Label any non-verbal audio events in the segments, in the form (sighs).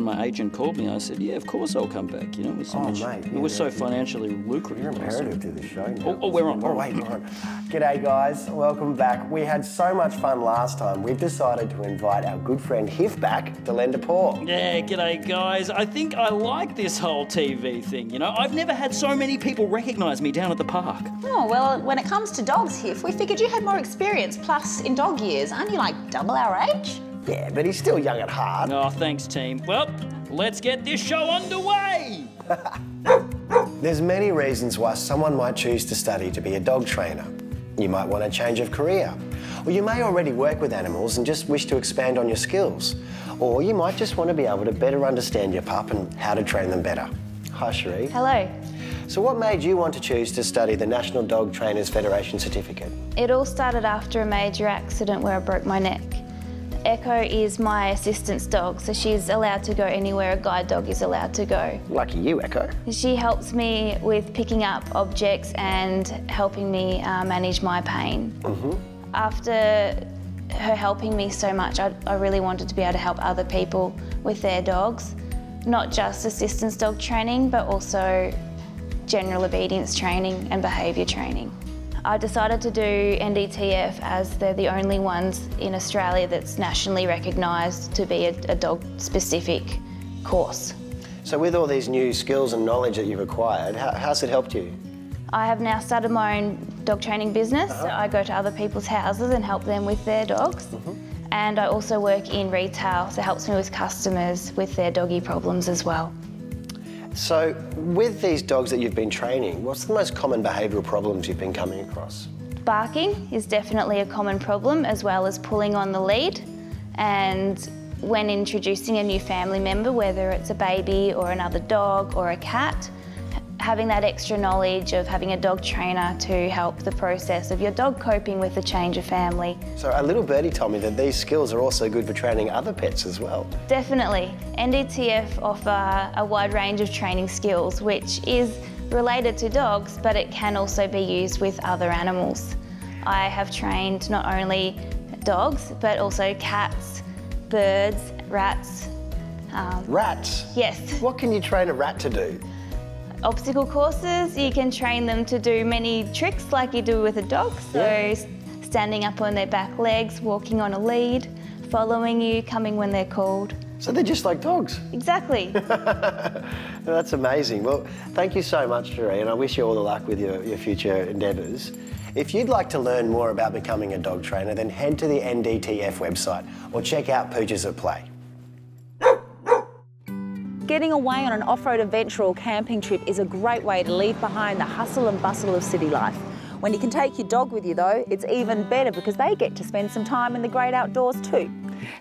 Yeah, when my agent called me, I said, yeah, of course I'll come back. You know, it was so, Oh, much, mate, it was so yeah. financially lucrative. You're imperative to the show now. Oh, oh, we're on, Oh, wait, we're on. G'day, guys. Welcome back. We had so much fun last time. We've decided to invite our good friend Hif back to lend a paw. Yeah, g'day guys. I think I like this whole TV thing, you know? I've never had so many people recognise me down at the park. Oh, well, when it comes to dogs, Hif, we figured you had more experience. Plus, in dog years, aren't you like double our age? Yeah, but he's still young at heart. Oh, thanks, team. Well, let's get this show underway. (laughs) There's many reasons why someone might choose to study to be a dog trainer. You might want a change of career. Or you may already work with animals and just wish to expand on your skills. Or you might just want to be able to better understand your pup and how to train them better. Hi, Cherie. Hello. So what made you want to choose to study the National Dog Trainers Federation certificate? It all started after a major accident where I broke my neck. Echo is my assistant's dog, so she's allowed to go anywhere a guide dog is allowed to go. Lucky you, Echo. She helps me with picking up objects and helping me uh, manage my pain. After her helping me so much, I, I really wanted to be able to help other people with their dogs. Not just assistance dog training, but also general obedience training and behaviour training. I decided to do NDTF as they're the only ones in Australia that's nationally recognised to be a, a dog specific course. So with all these new skills and knowledge that you've acquired, how, how's it helped you? I have now started my own dog training business. So I go to other people's houses and help them with their dogs. Mm-hmm. And I also work in retail, so it helps me with customers with their doggy problems as well. So with these dogs that you've been training, what's the most common behavioural problems you've been coming across? Barking is definitely a common problem, as well as pulling on the lead. And when introducing a new family member, whether it's a baby or another dog or a cat, having that extra knowledge of having a dog trainer to help the process of your dog coping with the change of family. So a little birdie told me that these skills are also good for training other pets as well. Definitely. NDTF offer a wide range of training skills, which is related to dogs, but it can also be used with other animals. I have trained not only dogs, but also cats, birds, rats. Um, Rats. yes, What can you train a rat to do? Obstacle courses, you can train them to do many tricks like you do with a dog. So, Yeah. standing up on their back legs, walking on a lead, following you, coming when they're called. So they're just like dogs. (laughs) Exactly. That's amazing. Well, thank you so much, Cherie, and I wish you all the luck with your, your future endeavours. If you'd like to learn more about becoming a dog trainer, then head to the NDTF website or check out Pooches at Play. Getting away on an off-road adventure or camping trip is a great way to leave behind the hustle and bustle of city life. When you can take your dog with you though, it's even better because they get to spend some time in the great outdoors too.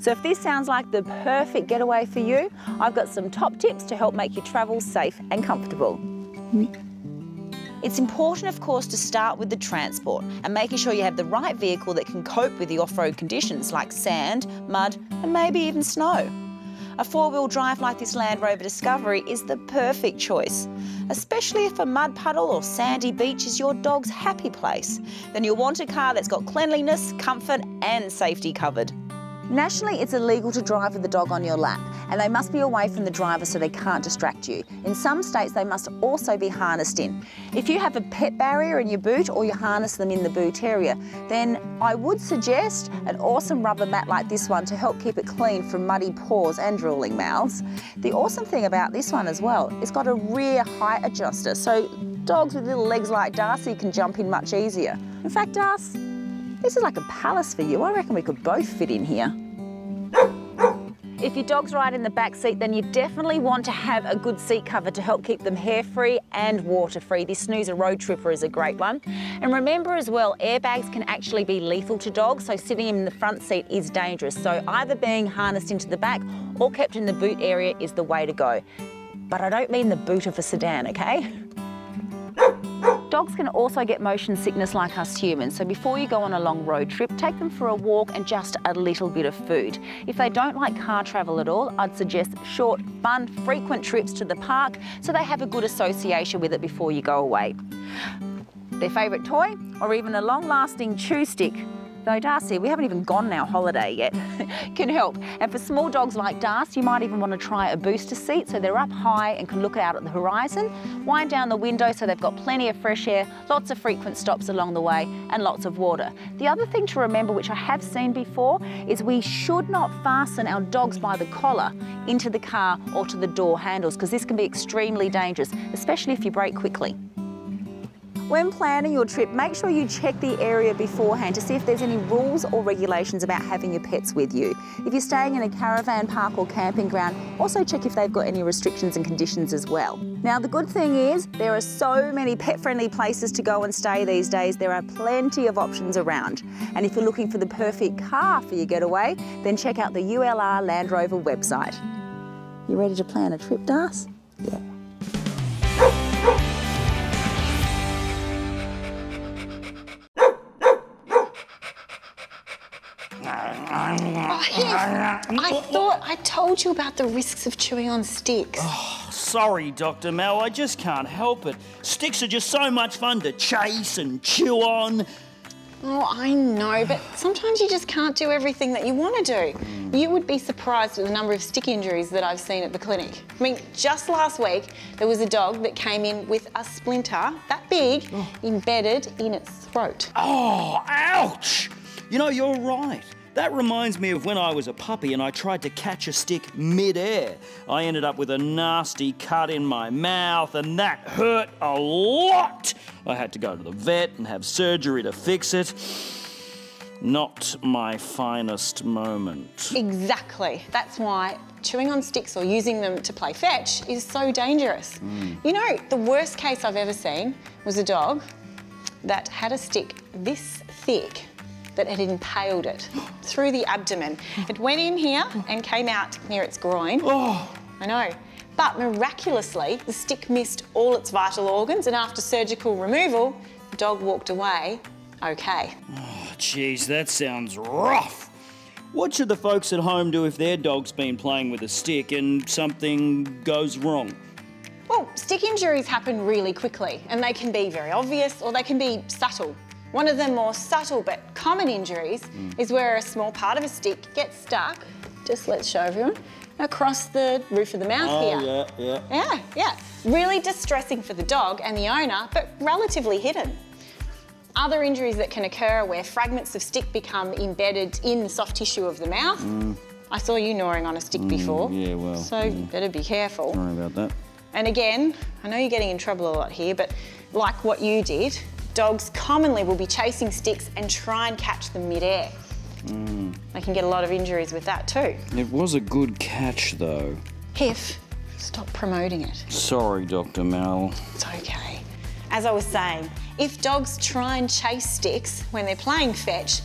So if this sounds like the perfect getaway for you, I've got some top tips to help make your travels safe and comfortable. It's important, of course, to start with the transport and making sure you have the right vehicle that can cope with the off-road conditions like sand, mud, and maybe even snow. A four-wheel drive like this Land Rover Discovery is the perfect choice, especially if a mud puddle or sandy beach is your dog's happy place. Then you'll want a car that's got cleanliness, comfort and safety covered. Nationally, it's illegal to drive with the dog on your lap, and they must be away from the driver so they can't distract you. In some states, they must also be harnessed in. If you have a pet barrier in your boot or you harness them in the boot area, then I would suggest an awesome rubber mat like this one to help keep it clean from muddy paws and drooling mouths. The awesome thing about this one as well, it's got a rear height adjuster, so dogs with little legs like Darcy can jump in much easier. In fact, Darcy, this is like a palace for you. I reckon we could both fit in here. If your dog's right in the back seat, then you definitely want to have a good seat cover to help keep them hair-free and water-free. This Snoozer Road Tripper is a great one. And remember as well, airbags can actually be lethal to dogs, so sitting in the front seat is dangerous. So either being harnessed into the back or kept in the boot area is the way to go. But I don't mean the boot of a sedan, okay? (laughs) Dogs can also get motion sickness like us humans, so before you go on a long road trip, take them for a walk and just a little bit of food. If they don't like car travel at all, I'd suggest short, fun, frequent trips to the park so they have a good association with it before you go away. Their favourite toy or even a long-lasting chew stick though, Darcy, we haven't even gone on our holiday yet, (laughs) can help. And for small dogs like Darcy, you might even want to try a booster seat so they're up high and can look out at the horizon. Wind down the window so they've got plenty of fresh air, lots of frequent stops along the way, and lots of water. The other thing to remember, which I have seen before, is we should not fasten our dogs by the collar into the car or to the door handles because this can be extremely dangerous, especially if you brake quickly. When planning your trip, make sure you check the area beforehand to see if there's any rules or regulations about having your pets with you. If you're staying in a caravan park or camping ground, also check if they've got any restrictions and conditions as well. Now, the good thing is there are so many pet-friendly places to go and stay these days. There are plenty of options around. And if you're looking for the perfect car for your getaway, then check out the ULR Land Rover website. You ready to plan a trip, Das? Yeah. I told you about the risks of chewing on sticks. Oh, sorry, Dr. Mel, I just can't help it. Sticks are just so much fun to chase and chew on. Oh, I know, but sometimes you just can't do everything that you want to do. Hmm. You would be surprised at the number of stick injuries that I've seen at the clinic. I mean, just last week, there was a dog that came in with a splinter that big oh. embedded in its throat. Oh, ouch! You know, you're right. That reminds me of when I was a puppy and I tried to catch a stick mid-air. I ended up with a nasty cut in my mouth and that hurt a lot. I had to go to the vet and have surgery to fix it. Not my finest moment. Exactly. That's why chewing on sticks or using them to play fetch is so dangerous. Mm. You know, the worst case I've ever seen was a dog that had a stick this thick that had impaled it through the abdomen. It went in here and came out near its groin. Oh, I know. But miraculously, the stick missed all its vital organs, and after surgical removal, the dog walked away okay. Oh, jeez, that sounds rough. What should the folks at home do if their dog's been playing with a stick and something goes wrong? Well, stick injuries happen really quickly, and they can be very obvious or they can be subtle. One of the more subtle but common injuries is where a small part of a stick gets stuck, just let's show everyone, across the roof of the mouth Oh, here. yeah, yeah. Yeah, yeah. Really distressing for the dog and the owner, but relatively hidden. Other injuries that can occur are where fragments of stick become embedded in the soft tissue of the mouth. I saw you gnawing on a stick before. Mm. yeah, well, So better be careful. Sorry about that. And again, I know you're getting in trouble a lot here, but like what you did, dogs commonly will be chasing sticks and try and catch them midair. Hmm. They can get a lot of injuries with that too. It was a good catch, though. Hif, stop promoting it. Sorry, Dr. Mel. It's okay. As I was saying, if dogs try and chase sticks when they're playing fetch,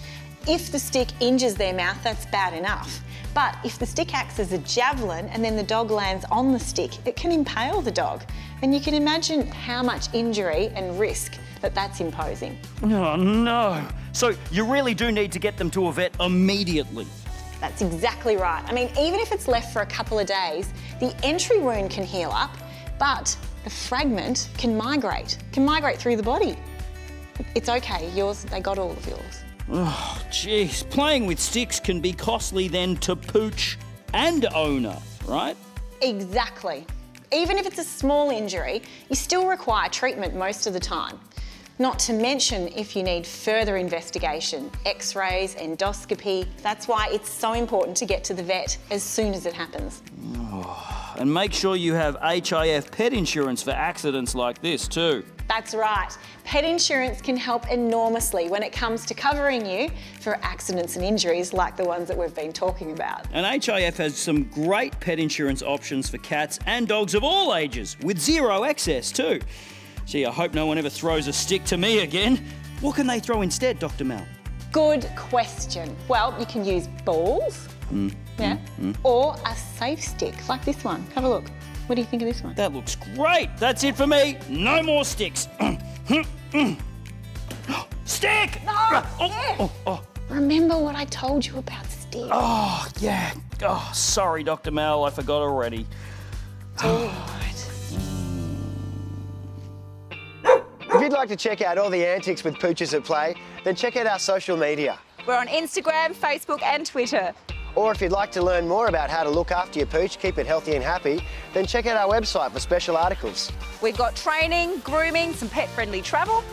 if the stick injures their mouth, that's bad enough. But if the stick acts as a javelin and then the dog lands on the stick, it can impale the dog. And you can imagine how much injury and risk that that's imposing. Oh, no. So you really do need to get them to a vet immediately. That's exactly right. I mean, even if it's left for a couple of days, the entry wound can heal up, but the fragment can migrate, can migrate through the body. It's okay, yours, they got all of yours. Oh, jeez. Playing with sticks can be costly then to pooch and owner, right? Exactly. Even if it's a small injury, you still require treatment most of the time. Not to mention if you need further investigation, x rays, endoscopy. That's why it's so important to get to the vet as soon as it happens. (sighs) And make sure you have HIF pet insurance for accidents like this, too. That's right. Pet insurance can help enormously when it comes to covering you for accidents and injuries like the ones that we've been talking about. And HIF has some great pet insurance options for cats and dogs of all ages, with zero excess, too. Gee, I hope no one ever throws a stick to me again. What can they throw instead, Dr. Mel? Good question. Well, you can use balls, hmm. yeah, hmm. Hmm. or a safe stick like this one. Have a look. What do you think of this one? That looks great. That's it for me. No more sticks. (clears throat) Stick! No, Oh, yeah. Oh, oh, oh, Remember what I told you about sticks? oh, yeah. Oh, sorry, Dr. Mel. I forgot already. (sighs) you'd like to check out all the antics with Pooches at Play, then check out our social media. We're on Instagram, Facebook, and Twitter. Or if you'd like to learn more about how to look after your pooch, keep it healthy and happy, then check out our website for special articles. We've got training, grooming, some pet friendly travel,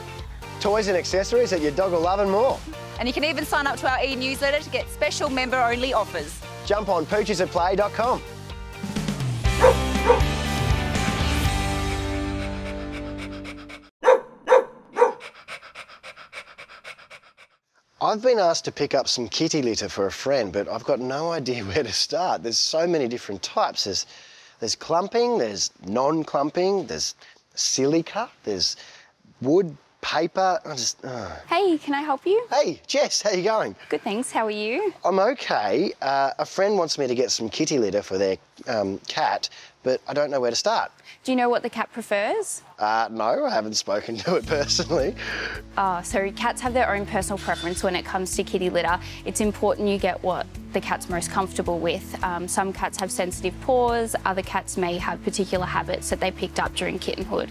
Toys and accessories that your dog will love and more. and you can even sign up to our e newsletter to get special member only offers. Jump on poochesatplay.com. I've been asked to pick up some kitty litter for a friend, but I've got no idea (laughs) where to start. There's so many different types. There's, there's clumping, there's non-clumping, there's silica, there's wood, paper. I just, uh. Hey, can I help you? Hey, Jess, how you going? Good, thanks. How are you? I'm okay. Uh, a friend wants me to get some kitty litter for their um, cat, but I don't know where to start. Do you know what the cat prefers? Uh, no, I haven't spoken to it (laughs) personally. Oh, so cats have their own personal preference when it comes to kitty litter. It's important you get what the cat's most comfortable with. Um, some cats have sensitive paws, other cats may have particular habits that they picked up during kittenhood.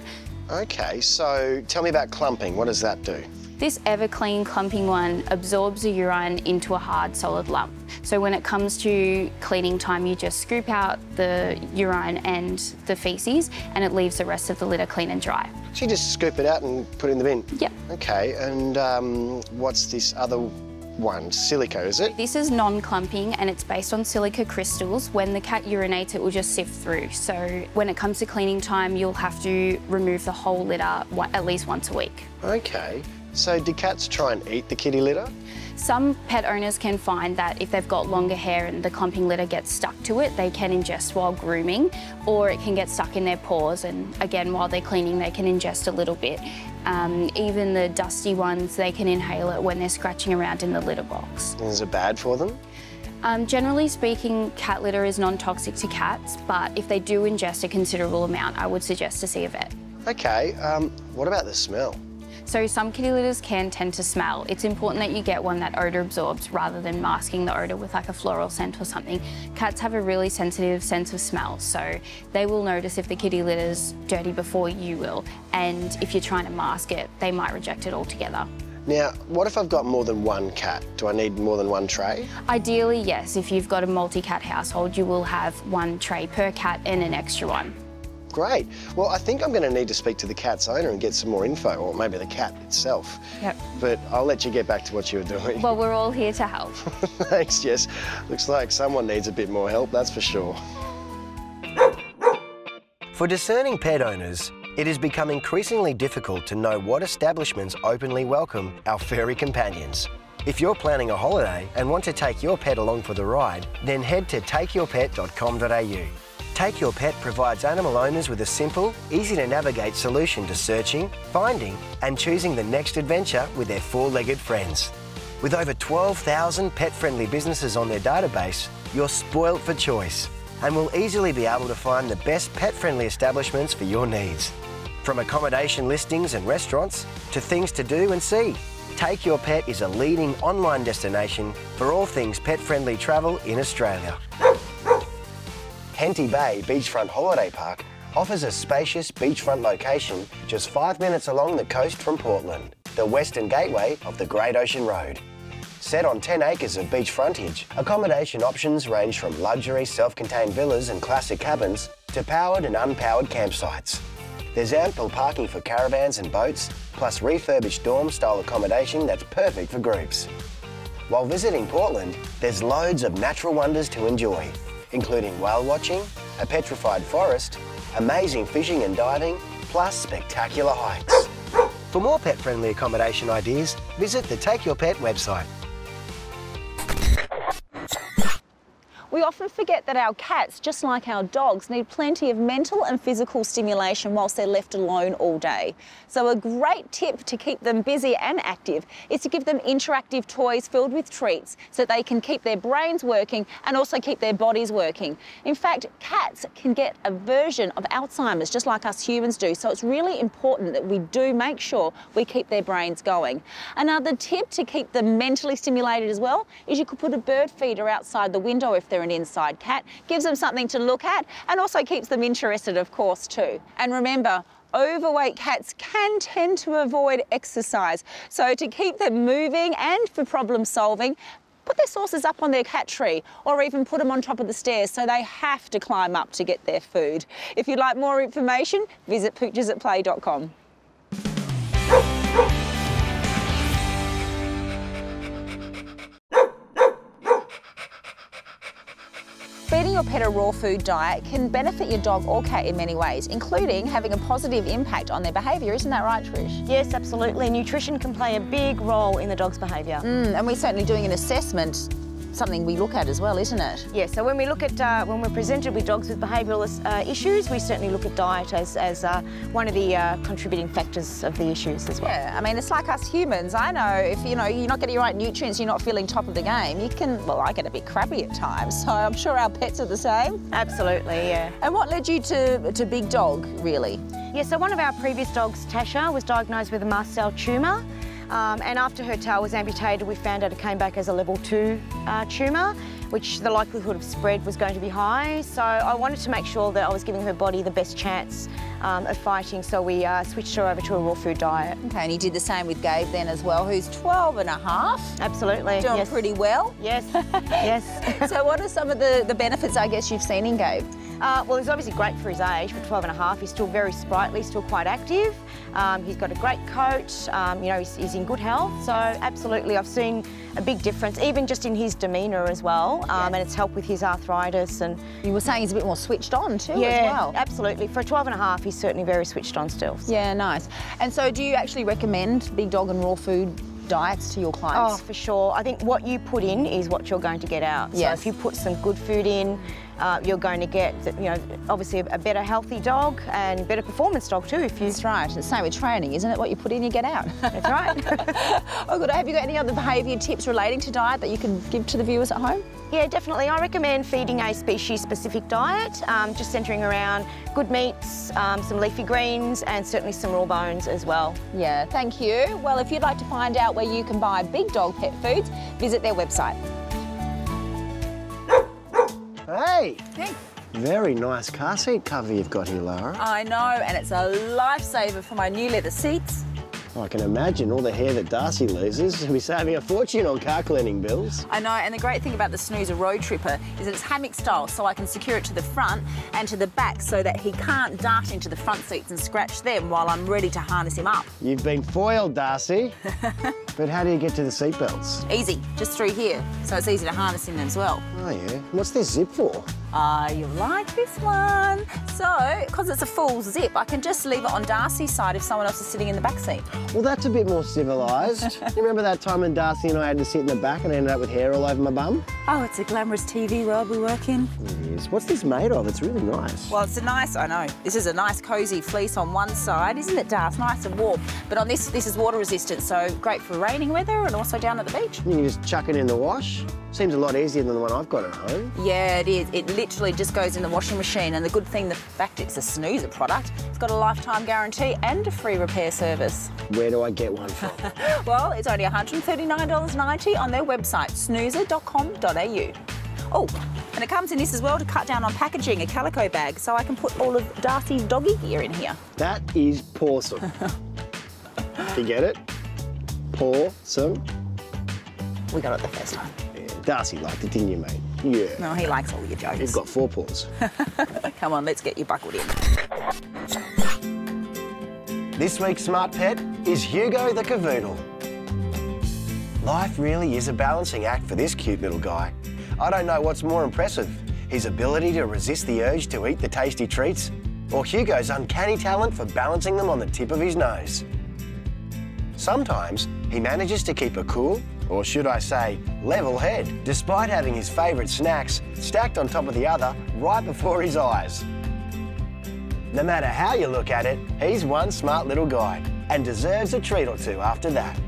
Okay, so tell me about clumping. What does that do? This Everclean clumping one absorbs the urine into a hard, solid lump. So when it comes to cleaning time, you just scoop out the urine and the feces, and it leaves the rest of the litter clean and dry. So you just scoop it out and put it in the bin? Yep. Okay, and um, what's this other one? Silica, is it? This is non-clumping and it's based on silica crystals. When the cat urinates, it will just sift through. So when it comes to cleaning time, you'll have to remove the whole litter at least once a week. Okay. So do cats try and eat the kitty litter? Some pet owners can find that if they've got longer hair and the clumping litter gets stuck to it, they can ingest while grooming, or it can get stuck in their paws, and again, while they're cleaning, they can ingest a little bit. Um, even the dusty ones, they can inhale it when they're scratching around in the litter box. Is it bad for them? Um, generally speaking, cat litter is non-toxic to cats, but if they do ingest a considerable amount, I would suggest to see a vet. Okay, um, what about the smell? So some kitty litters can tend to smell. It's important that you get one that odour absorbs rather than masking the odour with like a floral scent or something. Cats have a really sensitive sense of smell, so they will notice if the kitty litter's dirty before you will. And if you're trying to mask it, they might reject it altogether. Now, what if I've got more than one cat? Do I need more than one tray? Ideally, yes, if you've got a multi-cat household, you will have one tray per cat and an extra one. Great. Well, I think I'm going to need to speak to the cat's owner and get some more info, or maybe the cat itself. Yep. But I'll let you get back to what you were doing. Well, we're all here to help. (laughs) Thanks, Jess. Looks like someone needs a bit more help, that's for sure. For discerning pet owners, it has become increasingly difficult to know what establishments openly welcome our furry companions. If you're planning a holiday and want to take your pet along for the ride, then head to takeyourpet.com.au. Take Your Pet provides animal owners with a simple, easy to navigate solution to searching, finding, and choosing the next adventure with their four legged friends. With over 12,000 pet friendly businesses on their database, you're spoilt for choice and will easily be able to find the best pet friendly establishments for your needs. From accommodation listings and restaurants to things to do and see, Take Your Pet is a leading online destination for all things pet friendly travel in Australia. Henty Bay Beachfront Holiday Park offers a spacious beachfront location just five minutes along the coast from Portland, the western gateway of the Great Ocean Road. Set on 10 acres of beach frontage, accommodation options range from luxury self-contained villas and classic cabins to powered and unpowered campsites. There's ample parking for caravans and boats, plus refurbished dorm-style accommodation that's perfect for groups. While visiting Portland, there's loads of natural wonders to enjoy, including whale watching, a petrified forest, amazing fishing and diving, plus spectacular hikes. For more pet-friendly accommodation ideas, visit the Take Your Pet website. We often forget that our cats, just like our dogs, need plenty of mental and physical stimulation whilst they're left alone all day. So, a great tip to keep them busy and active is to give them interactive toys filled with treats so they can keep their brains working and also keep their bodies working. In fact, cats can get a version of Alzheimer's just like us humans do, so it's really important that we do make sure we keep their brains going. Another tip to keep them mentally stimulated as well is you could put a bird feeder outside the window if they're an inside cat, gives them something to look at and also keeps them interested, of course, too. And remember, overweight cats can tend to avoid exercise. So to keep them moving and for problem solving, put their saucers up on their cat tree or even put them on top of the stairs so they have to climb up to get their food. If you'd like more information, visit poochesatplay.com. your pet a raw food diet can benefit your dog or cat in many ways, including having a positive impact on their behaviour. Isn't that right, Trish? Yes, absolutely. Nutrition can play a big role in the dog's behaviour. Mm, and we're certainly doing an assessment something we look at as well, isn't it? Yeah, so when we look at, uh, when we're presented with dogs with behavioural uh, issues, we certainly look at diet as, as uh, one of the uh, contributing factors of the issues as well. Yeah, I mean, it's like us humans. I know if, you know, you're not getting the right nutrients, you're not feeling top of the game, you can, well, I get a bit crappy at times, so I'm sure our pets are the same. Absolutely, yeah. And what led you to, to Big Dog, really? Yeah, so one of our previous dogs, Tasha, was diagnosed with a mast cell tumour. Um, and after her tail was amputated, we found out it came back as a level two uh, tumour, which the likelihood of spread was going to be high. So I wanted to make sure that I was giving her body the best chance um, of fighting, so we uh, switched her over to a raw food diet. Okay, and you did the same with Gabe then as well, who's 12 and a half. Absolutely. Doing yes. pretty well. Yes, (laughs) yes. (laughs) so what are some of the, the benefits, I guess, you've seen in Gabe? Uh, well, he's obviously great for his age, for 12 and a half. He's still very sprightly, still quite active. Um, he's got a great coat, um, you know, he's, he's, in good health. So absolutely, I've seen a big difference, even just in his demeanour as well. Um, And it's helped with his arthritis. And You were saying he's a bit more switched on too yeah, as well. absolutely. For a 12 and a half, he's certainly very switched on still. Yeah, nice. And so do you actually recommend Big Dog and raw food diets to your clients? Oh, for sure. I think what you put in is what you're going to get out. So if you put some good food in, uh, you're going to get, you know, obviously a better healthy dog and better performance dog too if you... That's right. It's the same with training, isn't it? What you put in, you get out. That's right. (laughs) oh, good. Have you got any other behaviour tips relating to diet that you can give to the viewers at home? Yeah, definitely. I recommend feeding a species-specific diet, um, just centering around good meats, um, some leafy greens, and certainly some raw bones as well. Yeah, thank you. Well, if you'd like to find out where you can buy Big Dog Pet Foods, visit their website. Hey, Hey. very nice car seat cover you've got here, Lara. I know, and it's a lifesaver for my new leather seats. I can imagine all the hair that Darcy loses. He'll be saving a fortune on car cleaning bills. I know, and the great thing about the Snoozer Road Tripper is that it's hammock style, so I can secure it to the front and to the back so that he can't dart into the front seats and scratch them while I'm ready to harness him up. You've been foiled, Darcy. (laughs) but how do you get to the seatbelts? Easy, just through here, so it's easy to harness him as well. Oh, yeah. What's this zip for? Ah, you like this one. So, because it's a full zip, I can just leave it on Darcy's side if someone else is sitting in the back seat. Well, that's a bit more civilised. (laughs) you remember that time when Darcy and I had to sit in the back and ended up with hair all over my bum? Oh, it's a glamorous TV world we work in. Yes. What's this made of? It's really nice. Well, it's a nice, I know, this is a nice cosy fleece on one side, isn't it, Darth? Nice and warm. But on this, this is water resistant, so great for raining weather and also down at the beach. You can just chuck it in the wash. Seems a lot easier than the one I've got at home. Yeah, it is. It literally just goes in the washing machine. And the good thing, the fact it's a snoozer product, it's got a lifetime guarantee and a free repair service. Where do I get one from? (laughs) Well, it's only $139.90 on their website, snoozer.com.au. Oh, and it comes in this as well to cut down on packaging, a calico bag, so I can put all of Darcy's doggy gear in here. that is awesome. (laughs) you get it? Pour some. We got it the first time. Darcy liked it, didn't you, mate? Yeah. No, he likes all your jokes. You've got four paws. (laughs) Come on, let's get you buckled in. This week's smart pet is Hugo the Cavoodle. Life really is a balancing act for this cute little guy. I don't know what's more impressive, his ability to resist the urge to eat the tasty treats, or Hugo's uncanny talent for balancing them on the tip of his nose. Sometimes he manages to keep a cool, or should I say, level head, despite having his favourite snacks stacked on top of the other right before his eyes. No matter how you look at it, he's one smart little guy and deserves a treat or two after that.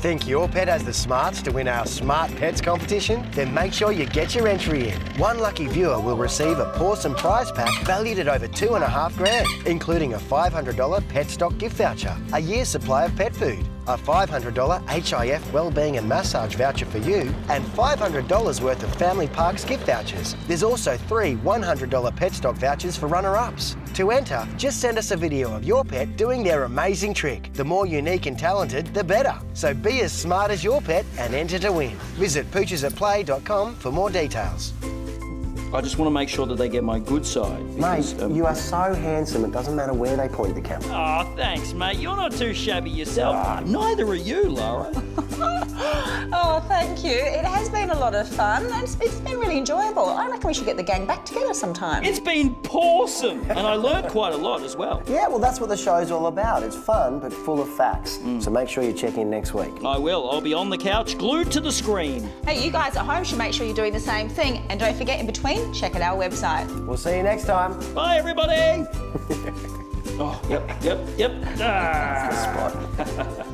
Think your pet has the smarts to win our Smart Pets competition? Then make sure you get your entry in. One lucky viewer will receive a Pawsome prize pack valued at over two and a half grand, including a $500 PETstock gift voucher, a year's supply of pet food, a $500 HIF Wellbeing and Massage voucher for you, and $500 worth of Family Parks gift vouchers. There's also three $100 PETstock vouchers for runner-ups. To enter, just send us a video of your pet doing their amazing trick. The more unique and talented, the better. So be as smart as your pet and enter to win. Visit poochesatplay.com for more details. I just want to make sure that they get my good side. because, Mate, um, you are so handsome, it doesn't matter where they point the camera. Oh, thanks, mate. You're not too shabby yourself. Neither are you, Lara. (laughs) (laughs) Oh, thank you. It has been a lot of fun. It's, it's been really enjoyable. I reckon we should get the gang back together sometime. It's been awesome, and I learned quite a lot as well. Yeah, well, that's what the show's all about. It's fun, but full of facts. Mm. So make sure you check in next week. I will. I'll be on the couch, glued to the screen. Hey, you guys at home should make sure you're doing the same thing. And don't forget, in between, check out our website. We'll see you next time. Bye, everybody. (laughs) oh, yep, yep, yep. Ah. Spot. (laughs)